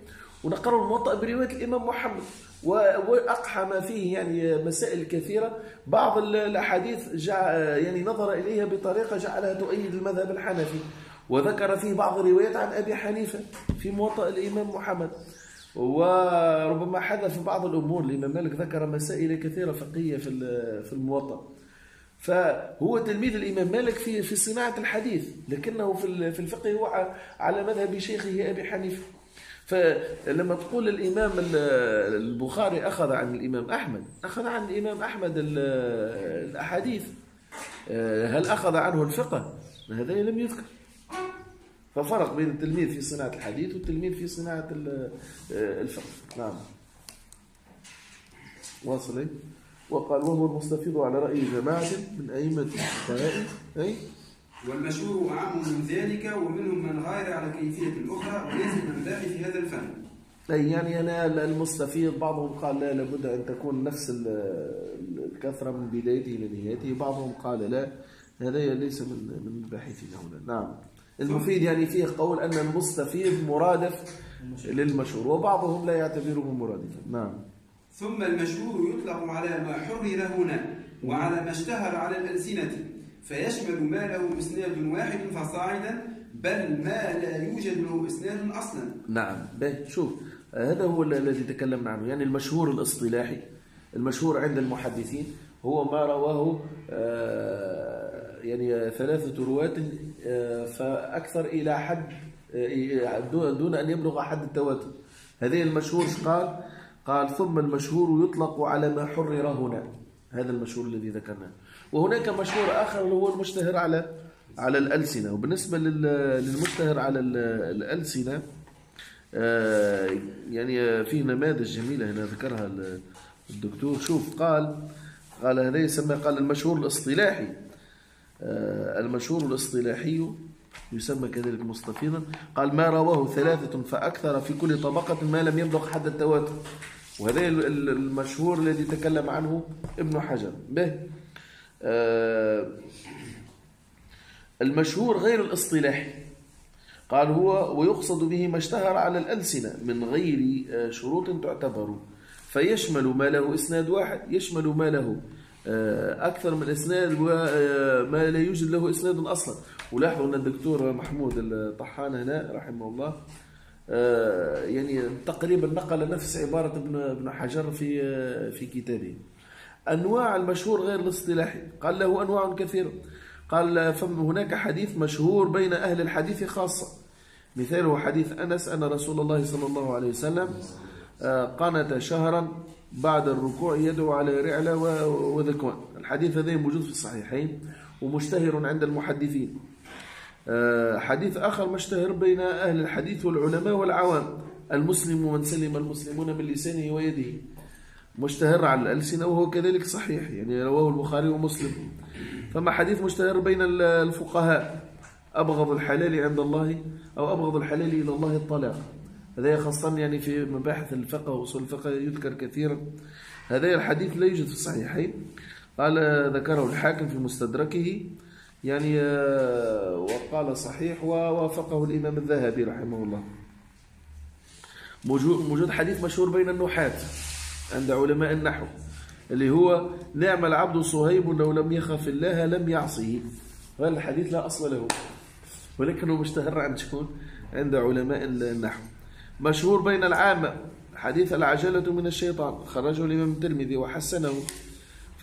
ونقرأ الموطأ برواية الإمام محمد. و- وأقحى ما فيه يعني مسائل كثيرة. بعض ال- الأحاديث يعني نظر إليها بطريقة جعلها تؤيد المذهب الحنفي. وذكر فيه بعض الروايات عن أبي حنيفة في موطأ الإمام محمد. وربما حذف بعض الأمور الإمام مالك ذكر مسائل كثيرة فقهية في في الموطأ. فهو تلميذ الإمام مالك في في صناعة الحديث لكنه في ال- في الفقه هو على مذهب شيخه أبي حنيفة. فلما تقول الإمام ال- البخاري أخذ عن الإمام أحمد أخذ عن الإمام أحمد ال- الأحاديث. آه، هل أخذ عنه الفقه؟ هذا لم يذكر. ففرق بين التلميذ في صناعة الحديث والتلميذ في صناعة ال- آه، الفقه. نعم. واصل؟ وقال وهو المستفيض على رأي جماعة من أئمة الفقهاء. أي؟
والمشهور أعم من ذلك ومنهم من غير على كيفية أخرى ويزن من ذلك في هذا الفن.
أي يعني أنا المستفيض بعضهم قال لا لابد أن تكون نفس ال- الكثرة من بدايته إلى نهايته. بعضهم قال لا هذا ليس من من الباحثين هنا. نعم. المفيد يعني فيه قول أن المستفيض مرادف للمشهور وبعضهم لا يعتبره مرادفا. نعم.
ثم المشهور يطلق على ما حرر هنا وعلى ما اشتهر على الألسنة. فيشمل ما له إسناد واحد فصاعدا بل ما لا يوجد له إسناد أصلا.
نعم. به شوف هذا هو ال- الذي تكلمنا عنه. يعني المشهور الاصطلاحي المشهور عند المحدثين هو ما رواه آه، يعني ثلاثة رواة آه، فأكثر إلى حد آه، دون أن يبلغ حد التواتر. هذه المشهور قال؟ قال ثم المشهور يطلق على ما حرر هنا. هذا المشهور الذي ذكرناه. وهناك مشهور آخر اللي هو المشتهر على على الألسنة. وبالنسبة لل- للمشتهر على ال- الألسنة آه، يعني فيه نماذج جميلة هنا ذكرها ال- الدكتور. شوف قال قال هذا يسمى قال المشهور الاصطلاحي. آه، المشهور الاصطلاحي يسمى كذلك مستفيضا. قال ما رواه ثلاثة فأكثر في كل طبقة ما لم يبلغ حد التواتر. وهذا ال- ال- المشهور الذي تكلم عنه ابن حجر. به. المشهور غير الاصطلاحي. قال هو ويقصد به ما اشتهر على الألسنة من غير آه، شروط تعتبر. فيشمل ما له إسناد واحد يشمل ما له آه، أكثر من إسناد وما لا يوجد له إسناد أصلا. ولاحظوا أن الدكتور محمود الطحان هنا رحمه الله آه، يعني تقريبا نقل نفس عبارة ابن حجر في آه، في كتابه. أنواع المشهور غير الاصطلاحي. قال له أنواع كثيرة. قال فهناك حديث مشهور بين أهل الحديث خاصة. مثاله حديث أنس أن رسول الله صلى الله عليه وسلم آه، قنت شهرا بعد الركوع يدعو على رعلة وذكوان. الحديث هذا موجود في الصحيحين ومشتهر عند المحدثين. آه، حديث آخر مشتهر بين أهل الحديث والعلماء والعوام. المسلم من سلم المسلمون من لسانه ويده. مشتهر على الألسنة وهو كذلك صحيح يعني رواه البخاري ومسلم. فما حديث مشتهر بين ال- الفقهاء أبغض الحلال عند الله أو أبغض الحلال إلى الله الطلاق. هذا خاصة يعني في مباحث الفقه وأصول الفقه يذكر كثيرا. هذا الحديث لا يوجد في الصحيحين. قال ذكره الحاكم في مستدركه يعني آه، وقال صحيح ووافقه الإمام الذهبي رحمه الله. موجود حديث مشهور بين النحاة عند علماء النحو اللي هو نعم العبد صهيب لو لم يخف الله لم يعصيه هذا الحديث لا أصل له ولكنه مشتهر عند شكون عند علماء النحو. مشهور بين العامة حديث العجلة من الشيطان خرجه الإمام الترمذي وحسنه.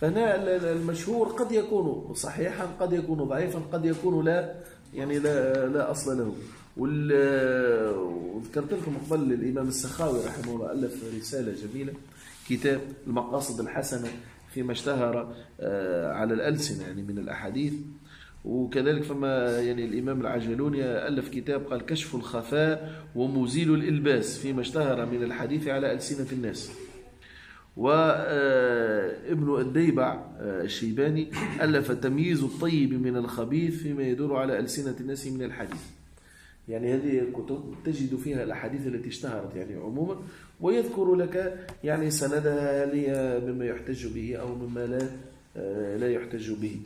فهنا ال- ال- المشهور قد يكون صحيحا قد يكون ضعيفا قد يكون لا يعني لا لا أصل له. وذكرت لكم قبل الإمام السخاوي رحمه الله ألف رسالة جميلة. كتاب المقاصد الحسنة فيما اشتهر آه، على الألسنة يعني من الأحاديث. وكذلك فما يعني الإمام العجلوني ألف كتاب قال كشف الخفاء ومزيل الإلباس فيما اشتهر من الحديث على ألسنة الناس. وابن الديبع آه، الشيباني ألف تمييز الطيب من الخبيث فيما يدور على ألسنة الناس من الحديث. يعني هذه الكتب تجد فيها الأحاديث التي اشتهرت يعني عموما ويذكر لك يعني سندها هل مما يحتج به أو مما لا آه، لا يحتج به.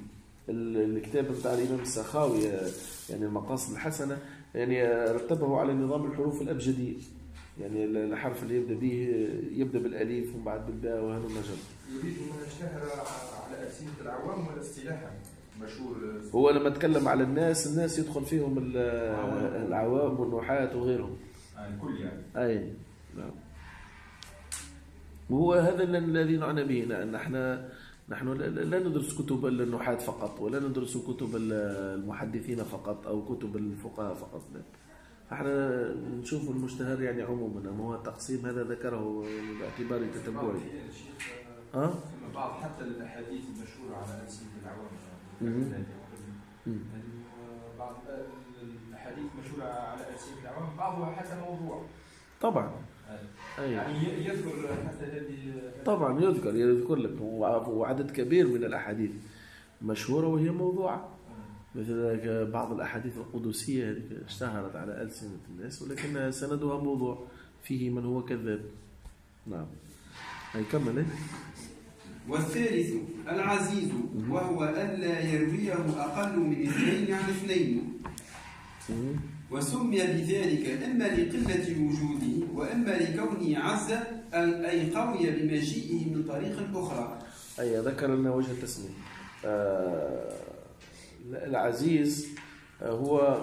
ال- الكتاب بتاع الإمام السخاوي آه، يعني المقاصد الحسنة يعني آه، رتبه على نظام الحروف الأبجدية. يعني الحرف اللي يبدأ به يبدأ بالالف ومن بعد بالباء وهذا المجال
يريد أن يشتهر على ألسنة العوام ولا اصطلاحا مشهور.
هو لما تكلم على الناس الناس يدخل فيهم ال- العوام والنحاة وغيرهم.
آه، الكل يعني.
أي نعم. وهو هذا الذي نعنى به. نحن نحن نحن لا- ندرس كتب النحاة فقط ولا ندرس كتب المحدثين فقط أو كتب الفقهاء فقط. لا. إحنا نشوف المشتهر يعني عموما. ما هو التقسيم هذا ذكره باعتبار تتبعي ها؟
بعض حتى الأحاديث المشهورة على ألسنة العوام. بعض الأحاديث مشهورة على العوام بعضها حتى موضوع
طبعا.
يعني يذكر حتى هذه
طبعا يذكر يذكر لك. هو عدد كبير من الأحاديث مشهورة وهي موضوعة. مثل بعض الأحاديث القدسية اشتهرت على ألسنة الناس ولكن سندها موضوع فيه من هو كذاب. نعم. هي كمل؟
والثالث العزيز وهو ألا يرويه أقل من اثنين عن اثنين. وسمي بذلك إما لقلة وجوده وإما لكونه عز أي قوي بمجيئه من طريق أخرى.
أي ذكر لنا وجه التسمية. آه، العزيز آه، هو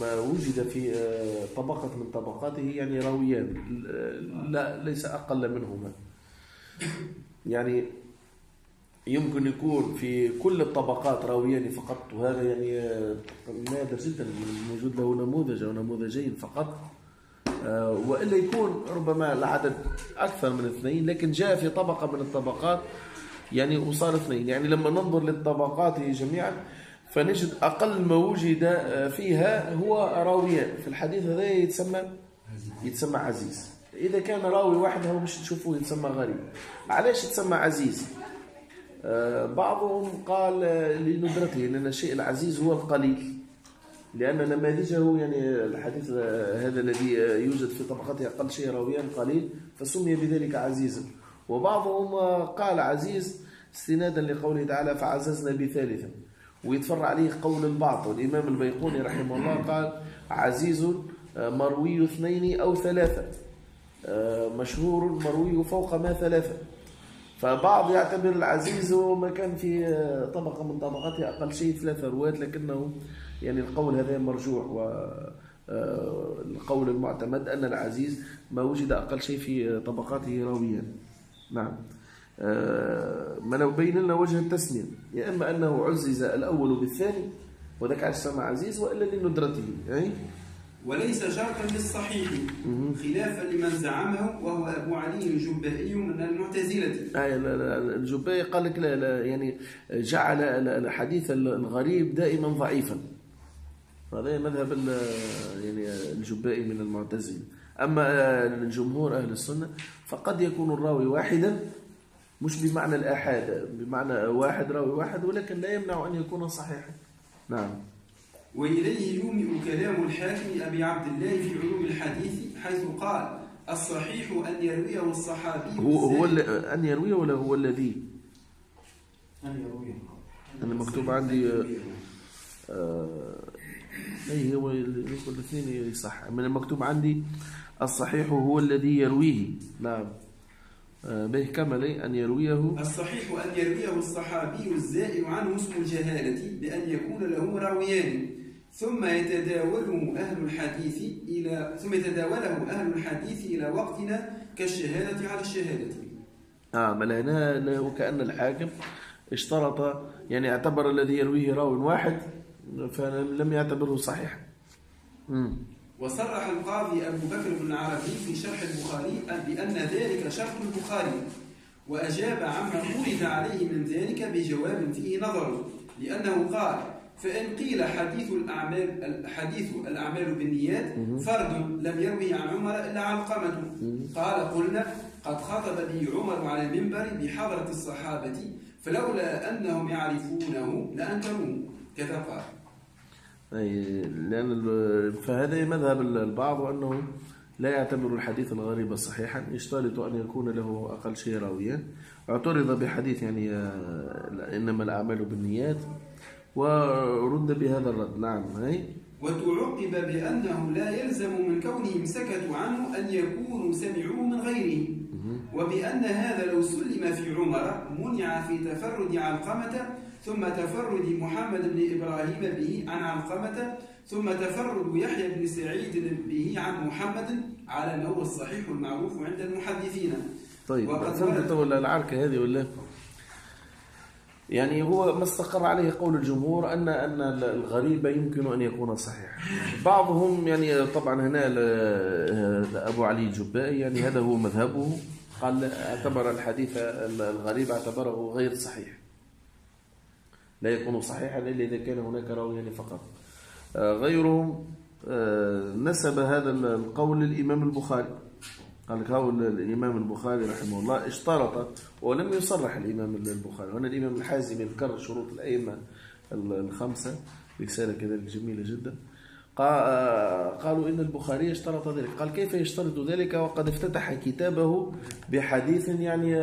ما وجد في آه، طبقة من طبقاته يعني راويان لا ليس أقل منهما. يعني يمكن يكون في كل الطبقات راويان فقط وهذا يعني آه، نادر جدا موجود له نموذج أو نموذجين فقط. آه، وإلا يكون ربما العدد أكثر من اثنين لكن جاء في طبقة من الطبقات يعني وصار اثنين. يعني لما ننظر للطبقات جميعا فنجد أقل ما وجد آه، فيها هو راويان. في الحديث هذا يتسمى يتسمى عزيز. إذا كان راوي واحد هو مش تشوفوه يتسمى غريب. علاش يتسمى عزيز. بعضهم قال آه، لندرته لأن الشيء العزيز هو القليل لأن نماذجه يعني الحديث آه، هذا الذي آه، يوجد في طبقته أقل شيء راويا قليل فسمي بذلك عزيزا. وبعضهم آه، قال عزيز استنادا لقوله تعالى فعززنا بثالثا ويتفرع عليه قول البعض والإمام البيقوني رحمه الله قال عزيز آه، مروي اثنين أو ثلاثة آه، مشهور مروي فوق ما ثلاثة فبعض يعتبر العزيز هو ما كان في طبقة من طبقاته أقل شيء ثلاثة رواة لكنه يعني القول هذا مرجوح و آه، القول المعتمد أن العزيز ما وجد أقل شيء في طبقاته راويا نعم. آه، ما بين لنا وجه التسمية يا إما أنه عزز الأول بالثاني وذاك عشان سمع عزيز وإلا لندرته أي
وليس شرطا للصحيح خلافا لمن زعمه وهو أبو علي الجبائي من المعتزلة.
آه الجبائي قال لك لا, لا يعني جعل الحديث الغريب دائما ضعيفا. هذا مذهب يعني الجبائي من المعتزلة. أما الجمهور أهل السنة فقد يكون الراوي واحدا مش بمعنى الآحاد بمعنى واحد راوي واحد ولكن لا يمنع أن يكون صحيحا. نعم.
وإليه يومئ كلام الحاكم أبي عبد الله في علوم الحديث حيث قال الصحيح أن يرويه الصحابي
هو هو أن يرويه ولا هو الذي؟
أن يرويه.
أنا مكتوب عندي آه أي هو الاثنين صح. من المكتوب عندي الصحيح هو الذي يرويه. نعم. آه، به كمل أن يرويه.
الصحيح أن يرويه الصحابي الزائل عنه اسم الجهالة بأن يكون له راويان. ثم يتداوله أهل الحديث إلى ثم يتداوله أهل الحديث إلى وقتنا كالشهادة على الشهادة.
آه بل هنا وكأن الحاكم اشترط يعني اعتبر الذي يرويه راو واحد فلم يعتبره صحيحا.
وصرح القاضي أبو بكر بن العربي في شرح البخاري بأن ذلك شرط البخاري وأجاب عما ورد عليه من ذلك بجواب فيه نظر لأنه قال فإن قيل حديث الأعمال حديث الأعمال بالنيات فرد لم يروي عن عمر إلا علقمة قال قلنا قد خطب به عمر على المنبر بحضرة الصحابة فلولا أنهم يعرفونه لأنكروه. كذا قال.
أي لأن فهذا مذهب البعض أنه لا يعتبر الحديث الغريب صحيحا. يشترط أن يكون له أقل شيء راويا. اعترض بحديث يعني آه، إنما الأعمال بالنيات. ورد بهذا الرد. نعم هي
وتعقب بأنه لا يلزم من كونهم سكتوا عنه أن يكونوا سمعوه من غيره. وبأن هذا لو سلم في عمر منع في تفرد علقمة ثم تفرد محمد بن إبراهيم به عن علقمة ثم تفرد يحيى بن سعيد به عن محمد على ما هو الصحيح المعروف عند المحدثين.
طيب فهمت العركة هذه ولا؟ يعني هو ما استقر عليه قول الجمهور أن أن الغريب يمكن أن يكون صحيحا. بعضهم يعني طبعا هنا أبو علي الجبائي يعني هذا هو مذهبه. قال اعتبر الحديث الغريب اعتبره غير صحيح. لا يكون صحيحا إلا إذا كان هناك راويان فقط. آه، غيرهم آه، نسب هذا القول للإمام البخاري. قال قول الإمام البخاري رحمه الله اشترط ولم يصرح الإمام البخاري. وأنا الإمام الحازمي ذكر شروط الأئمة الخمسة رسالة كذلك جميلة جدا. آه، قالوا إن البخاري اشترط ذلك. قال كيف يشترط ذلك؟ وقد افتتح كتابه بحديث يعني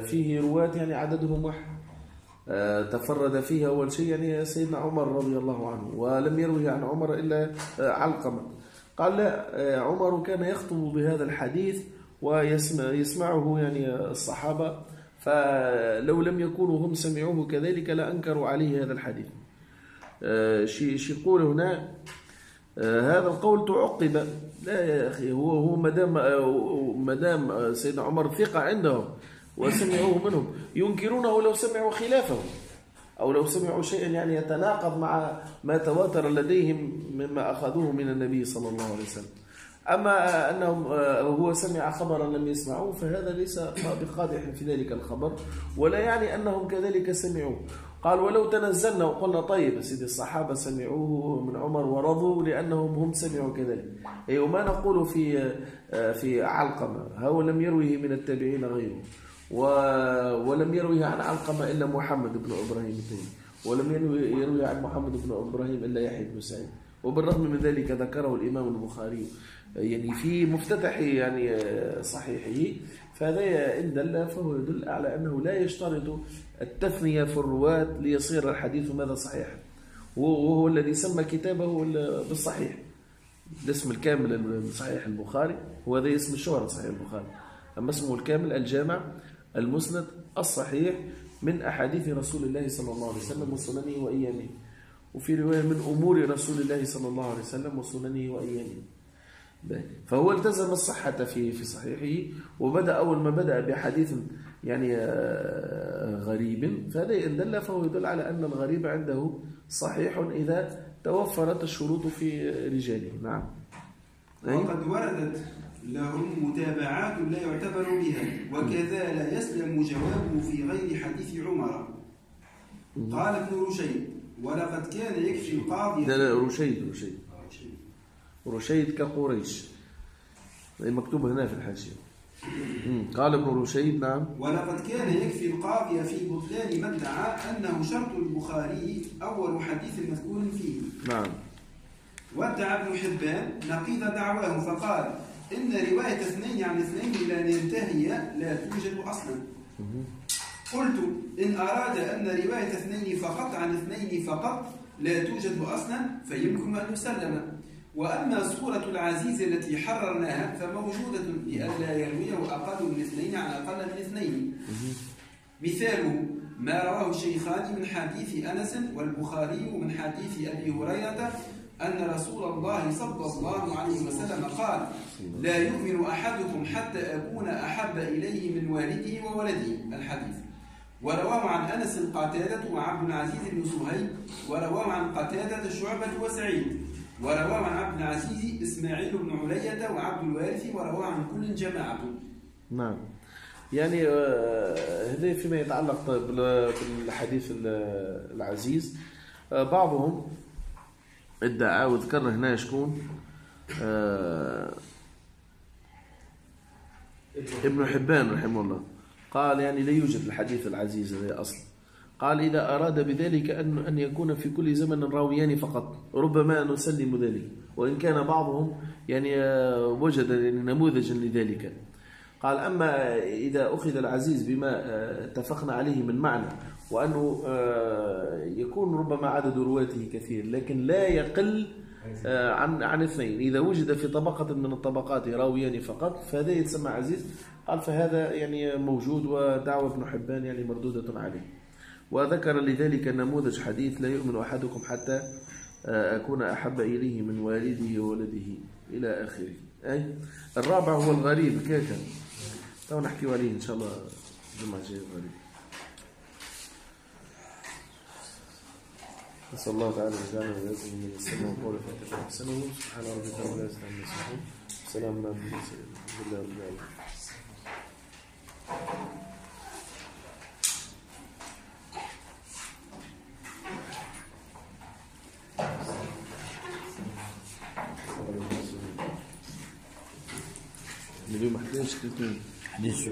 فيه رواة يعني عددهم واحد آه، تفرد فيها أول شيء يعني سيدنا عمر رضي الله عنه ولم يروي عن عمر إلا آه، علقمة. قال لا آه، عمر كان يخطب بهذا الحديث ويسمعه يعني الصحابة فلو لم يكونوا هم سمعوه كذلك لأنكروا عليه هذا الحديث. شي يقول هنا هذا القول تعقب. لا يا أخي هو هو مدام مدام سيدنا عمر ثقة عندهم وسمعوه منهم ينكرونه لو سمعوا خلافه أو لو سمعوا شيئا يعني يتناقض مع ما تواتر لديهم مما أخذوه من النبي صلى الله عليه وسلم. أما أنهم آه، هو سمع خبرا لم يسمعوه فهذا ليس بقادح في ذلك الخبر ولا يعني أنهم كذلك سمعوه. قال ولو تنزلنا وقلنا طيب سيدي الصحابة سمعوه من عمر ورضوا لأنهم هم سمعوا كذلك. أي وما نقول في آه، في علقمة هو لم يروه من التابعين غيره. ولم يروي عن علقمة إلا محمد بن إبراهيم التيمي ولم يروي عن محمد بن إبراهيم إلا يحيى بن سعيد. وبالرغم من ذلك ذكره الإمام البخاري. يعني في مفتتح يعني صحيحه فهذا إن دل فهو يدل على أنه لا يشترط التثنية في الرواة ليصير الحديث ماذا صحيحا. وهو الذي سمى كتابه بالصحيح. الاسم الكامل لصحيح البخاري. هو اسم الشهرة صحيح البخاري. أما اسمه الكامل الجامع المسند الصحيح من أحاديث رسول الله صلى الله عليه وسلم وسننه وأيامه وفي رواية من أمور رسول الله صلى الله عليه وسلم وسننه وأيامه. فهو التزم الصحة في في صحيحه وبدأ أول ما بدأ بحديث يعني آه، غريب فهذا إن دل فهو يدل على أن الغريب عنده صحيح إذا توفرت الشروط في رجاله نعم؟
وقد وردت لهم متابعات لا يعتبر بها وكذا لا يسلم جوابه في غير حديث عمر. قال ابن رشيد ولقد كان يكفي القاضي
لا لا رشيد رشيد. رشيد كقريش. مكتوب هنا في الحاشية. قال ابن رشيد نعم.
ولقد كان يكفي القاضي في بطلان ما ادعى أنه شرط البخاري أول حديث مذكور فيه.
نعم.
وادعى ابن حبان نقيض دعواه فقال إن رواية اثنين عن اثنين لا ينتهي لا توجد أصلا. قلت إن أراد أن رواية اثنين فقط عن اثنين فقط لا توجد أصلا فيمكن أن يسلم. وأما صوره العزيز التي حررناها فموجوده لئلا يرويه أقل من اثنين عن أقل من اثنين. مثاله ما رواه الشيخان من حديث أنس والبخاري من حديث أبي هريرة أن رسول الله صلى الله عليه وسلم قال لا يؤمن أحدكم حتى أكون أحب إليه من والده وولده. الحديث. ورواه عن أنس قتادة وعبد العزيز بن سهيل ورواه عن قتادة شعبة وسعيد ورواه عن عبد العزيز إسماعيل بن علية وعبد الوارث ورواه عن كل جماعة.
نعم. يعني آه، هذا فيما يتعلق بال- بالحديث ال- العزيز. آه، بعضهم ادعى وذكر هنا شكون. آه، ابن حبان رحمه الله. قال يعني لا يوجد الحديث العزيز هذا أصلا قال إذا أراد بذلك أن أن يكون في كل زمن راويان فقط. ربما نسلم ذلك. وإن كان بعضهم يعني آه، وجد يعني نموذجا لذلك. قال أما إذا أخذ العزيز بما آه، اتفقنا عليه من معنى وأنه آه، يكون ربما عدد رواته كثير لكن لا يقل آه، عن عن اثنين. إذا وجد في طبقة من الطبقات راويان فقط فهذا يتسمى عزيز. قال فهذا يعني موجود ودعوة ابن حبان يعني مردودة عليه. وذكر لذلك نموذج حديث لا يؤمن أحدكم حتى آه، أكون أحب إليه من والده وولده إلى آخره. أي الرابع هو الغريب كيف تو نحكي عليه إن شاء الله الجمعة الجاية الغريب. نسأل الله تعالى أن يجعلنا وإياكم من السماء والقول فاتحة أحسنه سبحان ربك رب العزة عما يصفون. سلام على المرسلين الحمد لله رب العالمين. اليوم 11 30
حديث